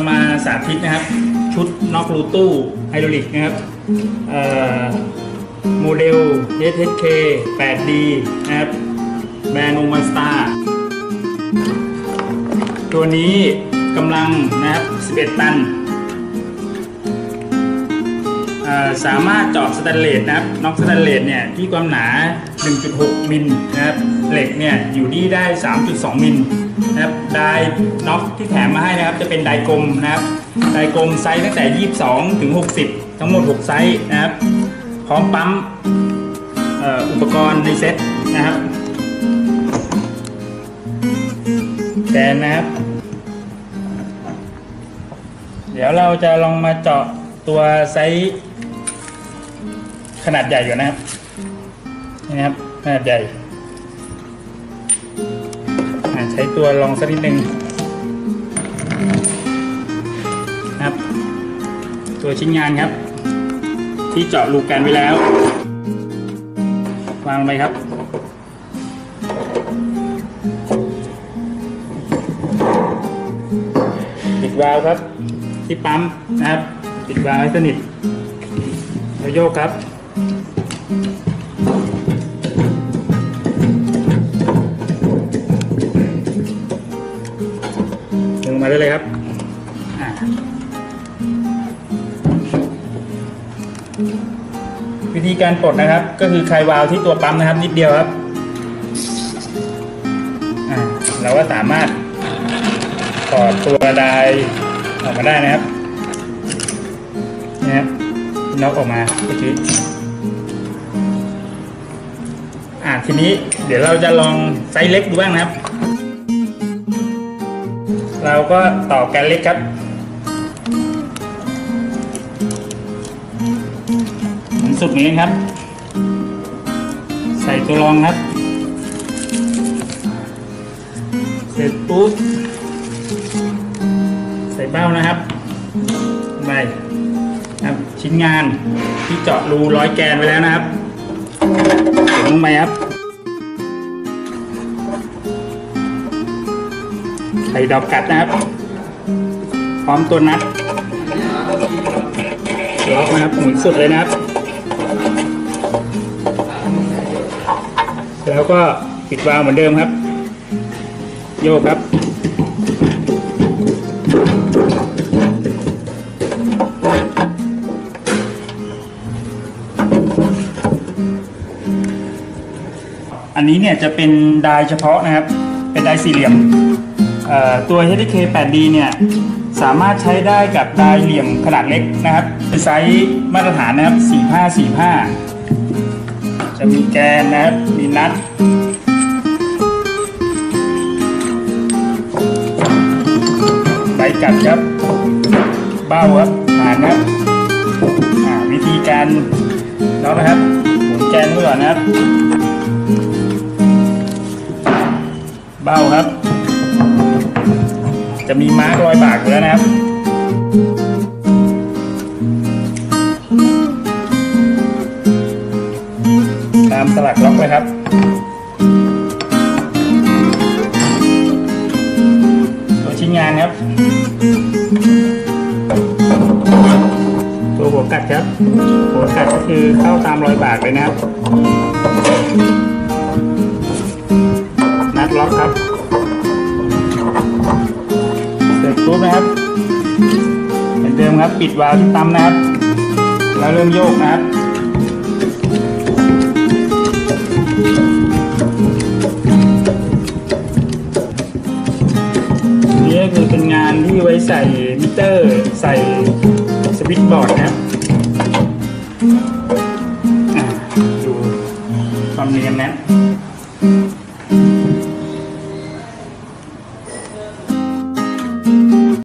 จะมาสาธิตนะครับ ชุดน็อกรูตู้ไฮดรอลิกนะครับเอ่อ model SHK 8D นะครับแบรนด์โอมาสตาตัวนี้กำลังนะครับ 11 ตัน สามารถเจาะสแตนเลสนะครับน็อกสแตนเลสเนี่ยที่ความหนา 1.6 มิลนะครับ เหล็กเนี่ยอยู่ที่ได้ 3.2 มิล นะครับ die น็อกที่แถมมาให้นะครับ จะเป็น die กลมนะครับ die กลมไซส์ตั้งแต่ 22 ถึง 60 ทั้งหมด 6 ไซส์นะครับ พร้อมปั๊มอุปกรณ์ในเซ็ตนะครับแกนนะครับ เดี๋ยวเราจะลองมาเจาะตัวไซส์ขนาดใหญ่ก่อนนะครับนี่นะครับขนาดใหญ่ ใช้ตัวลองสักนิดหนึ่งนะครับ ตัวชิ้นงานครับ ที่เจาะรูแกนไว้แล้ว วางลงไปครับปิดวาล์วครับ ที่ปั๊มนะครับปิดวาล์วให้สนิทแล้วโยกครับ มาได้เลยครับอ่าวิธีการปลดนะครับ ก็คือคลายวาล์วที่ตัวปั๊มนะครับ นิดเดียวครับอ่าเราก็สามารถถอดตัวไดออกมาได้นะครับนี่ครับน็อกออกมาเมื่อกี้อ่าทีนี้เดี๋ยวเราจะลองไซส์เล็กดูบ้างนะครับ เราก็ต่อแกนเล็กครับหมุนสุดนี้ครับ ใส่ตัวรองครับ เสร็จปุ๊บ ใส่เบ้านะครับไปครับชิ้นงานที่เจาะรูร้อยแกนไว้แล้วนะครับลงไปครับ ใส่ดอกกัดนะครับ พร้อมตัวนัดล็อกนะครับหมุนสุดเลยนะครับ แล้วก็ปิดวาล์วเหมือนเดิมครับ โยกครับ อันนี้เนี่ยจะเป็นดายเฉพาะนะครับ เป็นดายสี่เหลี่ยม ตัว HDK 8D เนี่ยสามารถใช้ได้กับดายเหลี่ยมขนาดเล็กนะครับเป็นไซส์มาตรฐานนะครับ 4545 จะมีแกนนะครับ มีนัดใบกัดครับเบ้าครับฐานครับวิธีการล็อกนะครับหมุนแกนก่อนนะครับ เบ้าครับ จะมีมาร์กรอยบากอยู่แล้วนะครับ ตามสลักล็อกไว้ครับตัวชิ้นงานครับ ตัวหัวกัดครับ หัวกัดก็คือเข้าตามรอยบากเลยนะครับ นัดล็อกครับ ร็จปุ๊บนะครับ เหมือนเดิมครับ ปิดวาล์วที่ปั๊มนะครับ แล้วเริ่มโยกนะครับนี่คือเป็นงานที่ไว้ใส่มิเตอร์ ใส่สวิตช์บอร์ดนะครับดูความเนียนนะ